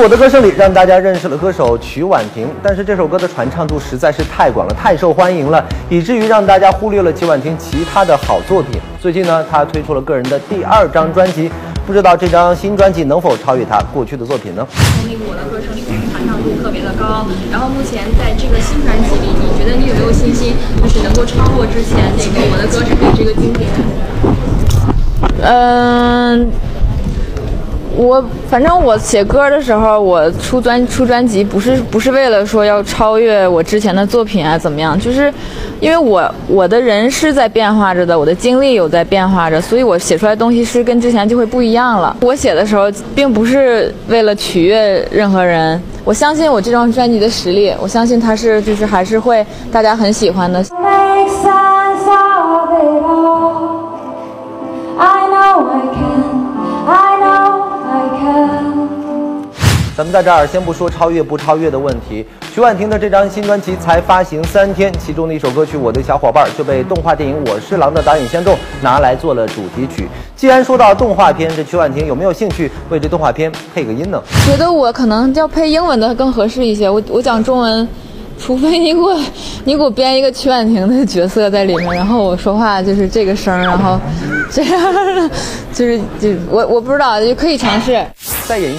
我的歌声里让大家认识了歌手曲婉婷，但是这首歌的传唱度实在是太广了，太受欢迎了，以至于让大家忽略了曲婉婷其他的好作品。最近呢，她推出了个人的第二张专辑，不知道这张新专辑能否超越她过去的作品呢？那个我的歌声里面传唱度特别的高，然后目前在这个新专辑里，你觉得你有没有信心，就是能够超过之前那个我的歌声里这个经典？嗯。我反正我写歌的时候，我出专出专辑不是不是为了说要超越我之前的作品啊怎么样？就是因为我我的人是在变化着的，我的经历有在变化着，所以我写出来东西是跟之前就会不一样了。我写的时候并不是为了取悦任何人，我相信我这张专辑的实力，我相信它是就是还是会大家很喜欢的。咱们在这儿先不说超越不超越的问题，曲婉婷的这张新专辑才发行三天，其中的一首歌曲《我的小伙伴》就被动画电影《我是狼》的导演相中拿来做了主题曲。既然说到动画片，这曲婉婷有没有兴趣为这动画片配个音呢？觉得我可能要配英文的更合适一些。我我讲中文，除非你给我你给我编一个曲婉婷的角色在里面，然后我说话就是这个声，然后这样就是就我我不知道，就可以尝试再演一。